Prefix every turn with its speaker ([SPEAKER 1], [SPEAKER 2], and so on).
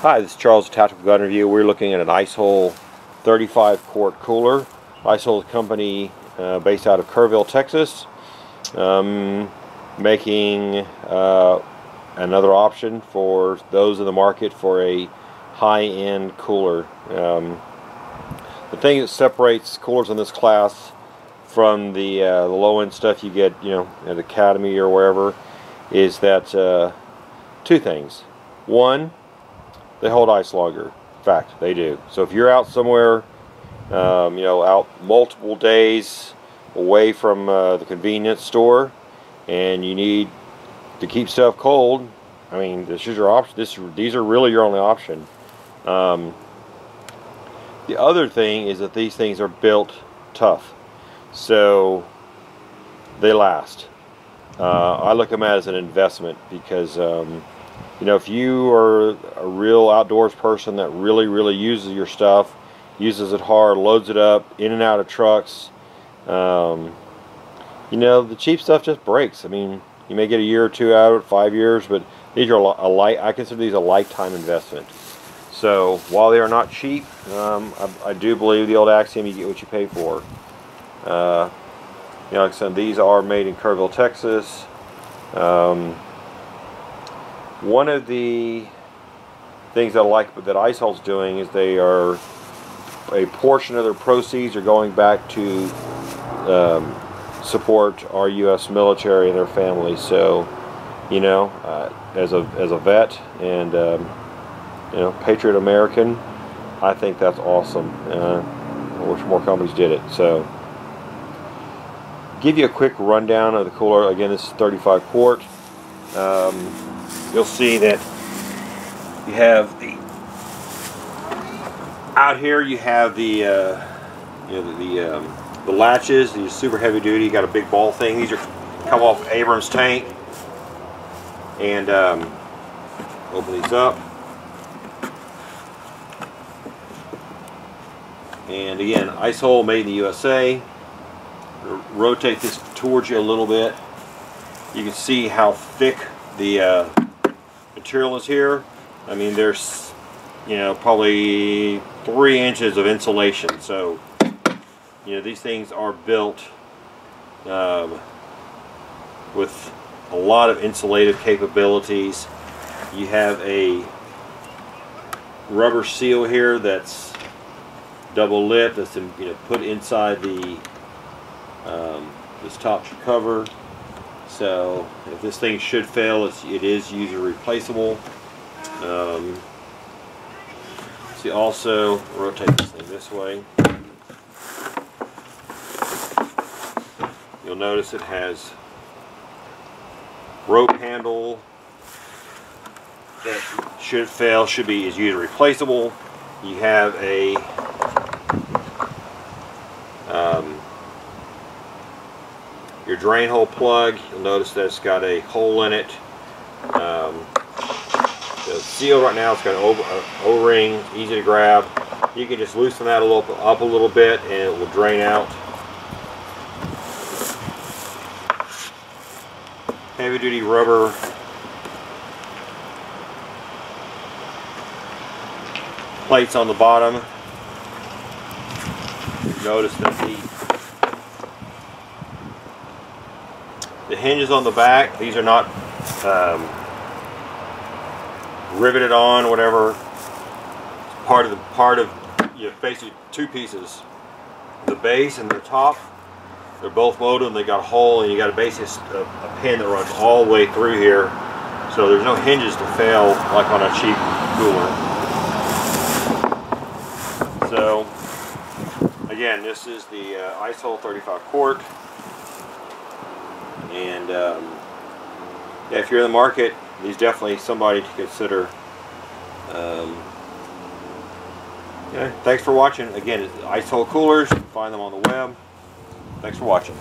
[SPEAKER 1] Hi, this is Charles Tactical Gun Review. We're looking at an Ice-Hole 35 quart cooler. Ice-Hole company uh, based out of Kerrville, Texas. Um, making uh, another option for those in the market for a high-end cooler. Um, the thing that separates coolers in this class from the, uh, the low-end stuff you get, you know, at Academy or wherever, is that uh, two things. One, they hold ice longer. In fact, they do. So if you're out somewhere, um, you know, out multiple days away from uh, the convenience store, and you need to keep stuff cold, I mean, this is your option. This these are really your only option. Um, the other thing is that these things are built tough, so they last. Uh, I look at them as an investment because. Um, you know, if you are a real outdoors person that really, really uses your stuff, uses it hard, loads it up, in and out of trucks, um, you know, the cheap stuff just breaks. I mean, you may get a year or two out of it, five years, but these are a light. I consider these a lifetime investment. So while they are not cheap, um, I, I, do believe the old axiom: you get what you pay for. Uh, you know, like I said, these are made in Kerrville, Texas. Um, one of the things that I like that Ice-Hole's doing is they are a portion of their proceeds are going back to um, support our U.S. military and their families. So, you know, uh, as a as a vet and um, you know patriot American, I think that's awesome. Uh, I wish more companies did it. So, give you a quick rundown of the cooler. Again, this is 35 quart. Um, you'll see that you have the out here you have the uh, you know the the, um, the latches these super heavy duty. You got a big ball thing. These are come off Abrams tank. And um, open these up. And again Ice-Hole made in the USA rotate this towards you a little bit. You can see how thick the uh, material is here. I mean, there's, you know, probably three inches of insulation. So, you know, these things are built um, with a lot of insulative capabilities. You have a rubber seal here that's double lip that's in, you know put inside the um, this top cover so if this thing should fail, it's, it is user replaceable. Um, see also, rotate this thing this way. You'll notice it has rope handle that should fail, should be is user replaceable. You have a um, your drain hole plug, you'll notice that it's got a hole in it. Um, the seal right now, it's got an O-ring, easy to grab. You can just loosen that a little up a little bit and it will drain out. Heavy duty rubber plates on the bottom. Notice that the hinges on the back, these are not um, riveted on, whatever. It's Part of the part of you know, basically two pieces. The base and the top, they're both loaded and they got a hole and you got a basically a, a pin that runs all the way through here. So there's no hinges to fail like on a cheap cooler. So again, this is the uh, Ice-Hole 35 quart. And um, yeah, if you're in the market, he's definitely somebody to consider. Um, yeah, thanks for watching. Again, Ice-Hole Coolers. Find them on the web. Thanks for watching.